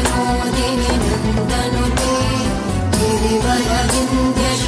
विश्वविनोदिनि नन्दनुते गिरिवरविन्द्य